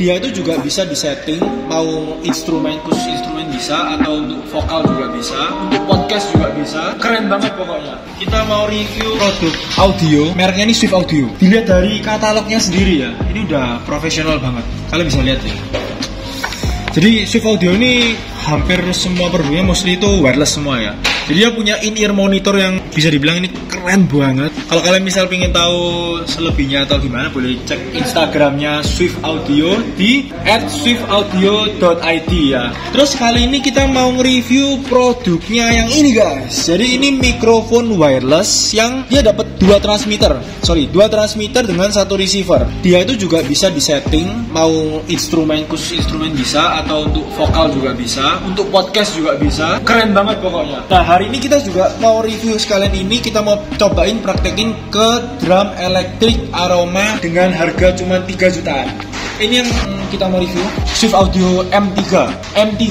dia itu juga bisa disetting mau instrumen khusus instrumen bisa atau untuk vokal juga bisa untuk podcast juga bisa. Keren banget pokoknya. Kita mau review produk audio mereknya ini Swift Audio. Dilihat dari katalognya sendiri ya. Ini udah profesional banget. Kalian bisa lihat ya jadi Swift Audio ini hampir semua produknya mostly itu wireless semua ya. Jadi dia punya in-ear monitor yang bisa dibilang ini keren banget. Kalau kalian misal pengen tahu selebihnya atau gimana, boleh cek Instagramnya Swift Audio di @swiftaudio.id ya. Terus kali ini kita mau nge-review produknya yang ini guys. Jadi ini mikrofon wireless yang dia dapat dua transmitter. Sorry, dua transmitter dengan satu receiver. Dia itu juga bisa disetting mau instrumen khusus instrumen bisa atau untuk vokal juga bisa, untuk podcast juga bisa. Keren banget pokoknya. Nah, hari ini kita juga mau review sekalian ini kita mau cobain praktekin ke drum elektrik aroma dengan harga cuma 3 jutaan. Ini yang kita mau review Swift Audio M3. M3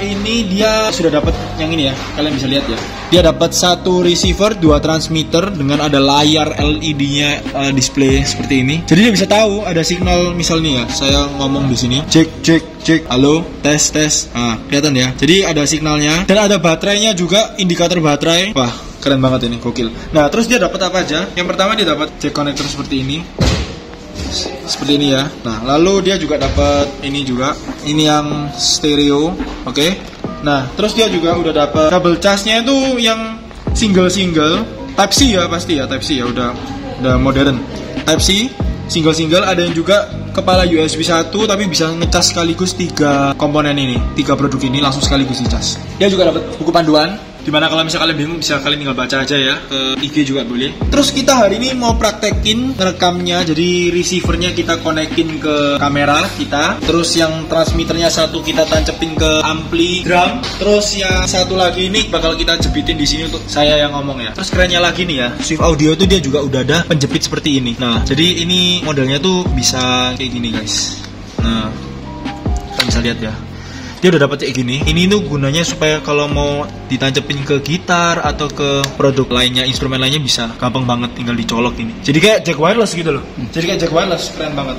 ini dia sudah dapat yang ini ya. Kalian bisa lihat ya. Dia dapat satu receiver, dua transmitter dengan ada layar LED-nya uh, display seperti ini. Jadi dia bisa tahu ada signal misalnya ya. Saya ngomong di sini, cek cek cek, halo, tes tes. Ah, kelihatan ya. Jadi ada signalnya dan ada baterainya juga, indikator baterai. Wah, keren banget ini, gokil. Nah, terus dia dapat apa aja? Yang pertama dia dapat jack connector seperti ini seperti ini ya. Nah, lalu dia juga dapat ini juga. Ini yang stereo, oke. Okay? Nah, terus dia juga udah dapat kabel casnya itu yang single-single, Type C ya pasti ya, Type C ya udah udah modern. Type C, single-single ada yang juga kepala USB 1 tapi bisa ngecas sekaligus tiga komponen ini, tiga produk ini langsung sekaligus dicas. Dia juga dapat buku panduan, Di mana kalau misalnya kalian bingung bisa kalian tinggal baca aja ya ke IG juga boleh. Terus kita hari ini mau praktekin ngerekamnya jadi receivernya kita konekin ke kamera kita. Terus yang transmitternya satu kita tancepin ke ampli drum. Terus yang satu lagi ini bakal kita jepitin di sini untuk saya yang ngomong ya. Terus kerennya lagi nih ya, Swift Audio itu dia juga udah ada penjepit seperti ini. Nah, jadi ini modelnya tuh bisa kayak gini guys. Nah, kalian bisa lihat ya dia udah dapat kayak gini. Ini tuh gunanya supaya kalau mau ditancepin ke gitar atau ke produk lainnya instrumen lainnya bisa gampang banget tinggal dicolok ini. Jadi kayak jack wireless gitu loh. Jadi kayak jack wireless keren banget.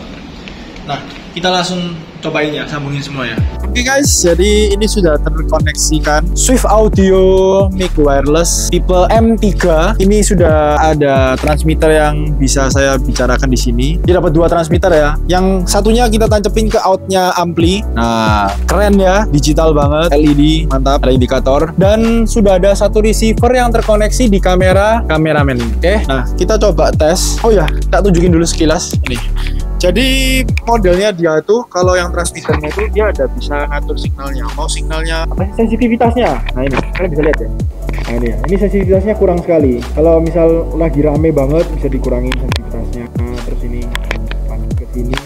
Nah kita langsung cobain ya sambungin semua ya Oke okay guys, jadi ini sudah terkoneksikan Swift Audio mic wireless tipe M3. Ini sudah ada transmitter yang bisa saya bicarakan di sini. Dia dapat dua transmitter ya. Yang satunya kita tancepin ke outnya ampli. Nah, keren ya, digital banget, LED, mantap, ada indikator. Dan sudah ada satu receiver yang terkoneksi di kamera kameramen. Oke, okay? nah kita coba tes. Oh ya, tak tunjukin dulu sekilas. Ini. Jadi modelnya dia itu kalau yang transmitternya itu dia ada bisa ngatur signalnya. Mau signalnya apa sensitivitasnya? Nah ini kalian bisa lihat ya. Nah ini ya, ini sensitivitasnya kurang sekali. Kalau misal lagi rame banget bisa dikurangin sensitivitasnya. Nah, terus ini makin ke sini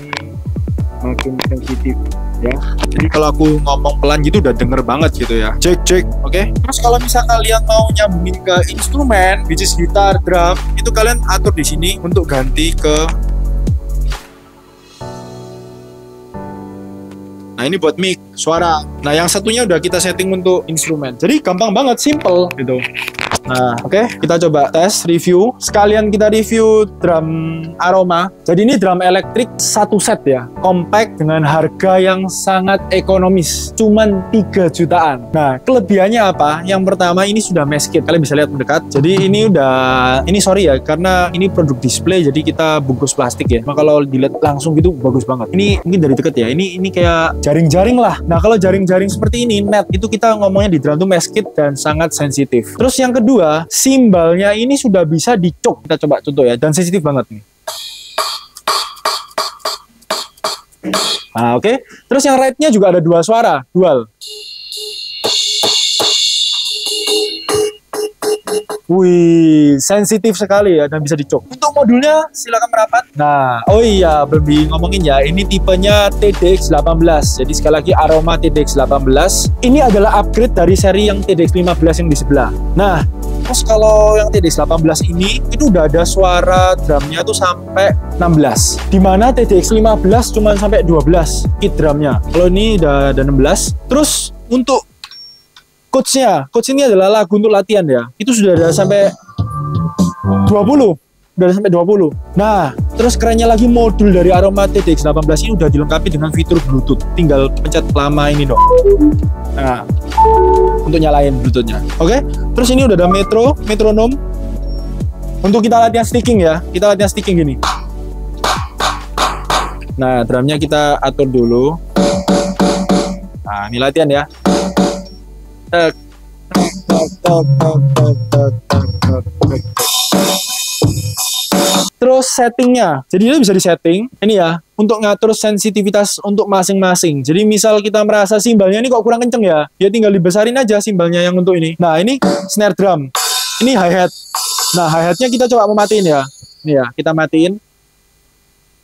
makin sensitif ya. Jadi kalau aku ngomong pelan gitu udah denger banget gitu ya. Cek cek, oke. Okay? Terus kalau misal kalian mau nyambungin ke instrumen, which is gitar, drum, itu kalian atur di sini untuk ganti ke Nah ini buat mic, suara. Nah yang satunya udah kita setting untuk instrumen. Jadi gampang banget, simple gitu. Nah, oke, okay, kita coba tes review. Sekalian kita review drum aroma. Jadi ini drum elektrik satu set ya, compact dengan harga yang sangat ekonomis, cuman 3 jutaan. Nah, kelebihannya apa? Yang pertama ini sudah mesh kit. Kalian bisa lihat mendekat. Jadi ini udah ini sorry ya karena ini produk display jadi kita bungkus plastik ya. Maka kalau dilihat langsung gitu bagus banget. Ini mungkin dari dekat ya. Ini ini kayak jaring-jaring lah. Nah, kalau jaring-jaring seperti ini net itu kita ngomongnya di drum tuh mesh kit dan sangat sensitif. Terus yang kedua kedua, simbalnya ini sudah bisa dicok. Kita coba contoh ya, dan sensitif banget nih. Nah, oke. Okay. Terus yang right-nya juga ada dua suara, dual. Wih, sensitif sekali ya dan bisa dicok. Untuk modulnya silakan merapat. Nah, oh iya, belum ngomongin ya. Ini tipenya TDX 18. Jadi sekali lagi Aroma TDX 18. Ini adalah upgrade dari seri yang TDX 15 yang di sebelah. Nah, Terus kalau yang TDX 18 ini itu udah ada suara drumnya tuh sampai 16. Di mana TDX 15 cuma sampai 12 kit drumnya. Kalau ini udah ada 16. Terus untuk coachnya, coach ini adalah lagu untuk latihan ya. Itu sudah ada sampai 20 udah sampai 20. Nah, Terus kerennya lagi modul dari Aroma TDX18 ini udah dilengkapi dengan fitur Bluetooth. Tinggal pencet lama ini dong. Nah, untuk nyalain bluetoothnya oke okay? terus ini udah ada metro metronom untuk kita latihan sticking ya kita latihan sticking gini nah drumnya kita atur dulu nah ini latihan ya tek tek tek tek tek tek tek Terus settingnya, jadi dia bisa disetting. Ini ya, untuk ngatur sensitivitas untuk masing-masing. Jadi misal kita merasa simbalnya ini kok kurang kenceng ya, ya tinggal dibesarin aja simbalnya yang untuk ini. Nah ini snare drum, ini hi hat. Nah hi hatnya kita coba mematiin ya. Ini ya, kita matiin.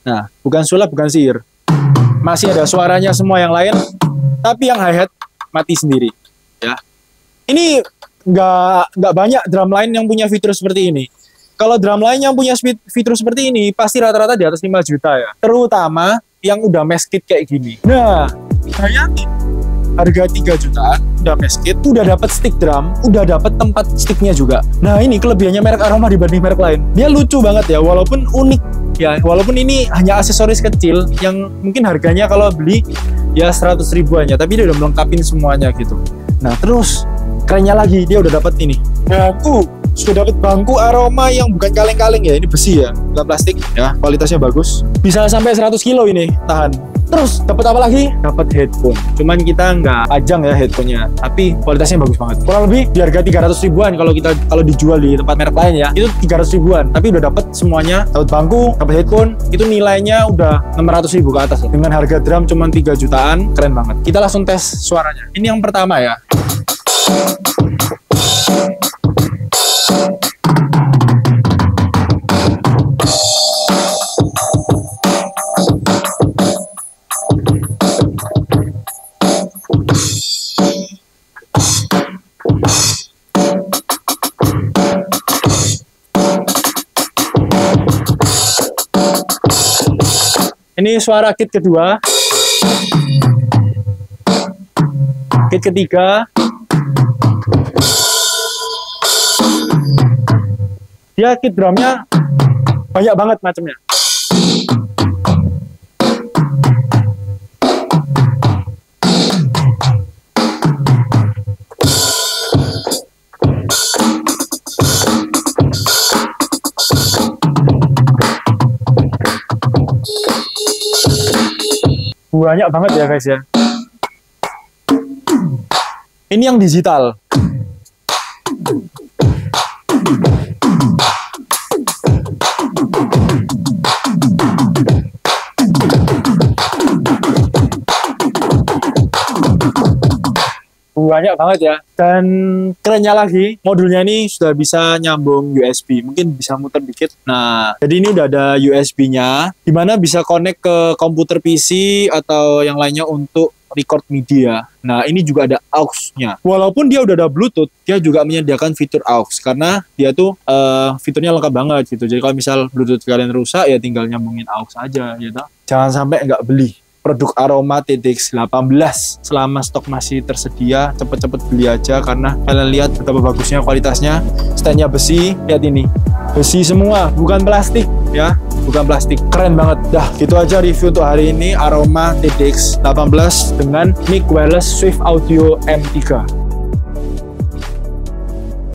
Nah bukan sulap, bukan sihir. Masih ada suaranya semua yang lain, tapi yang hi hat mati sendiri. Ya, ini nggak nggak banyak drum line yang punya fitur seperti ini. Kalau drum line yang punya fitur seperti ini pasti rata-rata di atas 5 juta ya. Terutama yang udah mesh kit kayak gini. Nah, bayangin harga 3 jutaan udah mesh kit, udah dapat stick drum, udah dapat tempat sticknya juga. Nah, ini kelebihannya merek Aroma dibanding merek lain. Dia lucu banget ya, walaupun unik ya, walaupun ini hanya aksesoris kecil yang mungkin harganya kalau beli ya 100 ribuan ya, tapi dia udah melengkapi semuanya gitu. Nah, terus kerennya lagi dia udah dapat ini. Nah, aku sudah dapat bangku aroma yang bukan kaleng-kaleng ya ini besi ya bukan plastik. Ya kualitasnya bagus. Bisa sampai 100 kilo ini. Tahan. Terus dapat apa lagi? Dapat headphone. Cuman kita nggak pajang ya headphonenya tapi kualitasnya bagus banget. Kurang lebih di harga 300 ribuan kalau kita kalau dijual di tempat merek lain ya. Itu 300 ribuan tapi udah dapat semuanya. Dapat bangku dapat headphone itu nilainya udah 600 ribu ke atas loh. dengan harga drum cuman 3 jutaan keren banget. Kita langsung tes suaranya. Ini yang pertama ya Ini suara kit kedua. Kit ketiga. Dia kit drumnya banyak banget macamnya. banyak banget ya guys ya ini yang digital banyak banget ya dan kerennya lagi modulnya ini sudah bisa nyambung USB mungkin bisa muter dikit nah jadi ini udah ada USB nya di mana bisa connect ke komputer PC atau yang lainnya untuk record media. Nah, ini juga ada aux-nya. Walaupun dia udah ada Bluetooth, dia juga menyediakan fitur aux karena dia tuh uh, fiturnya lengkap banget gitu. Jadi kalau misal Bluetooth kalian rusak ya tinggal nyambungin aux aja gitu. Jangan sampai nggak beli produk aroma TDX 18 selama stok masih tersedia cepet-cepet beli aja karena kalian lihat betapa bagusnya kualitasnya. Standnya besi lihat ini. Besi semua bukan plastik ya. Bukan plastik keren banget. Dah gitu aja review untuk hari ini aroma TDX 18 dengan mic wireless Swift Audio M3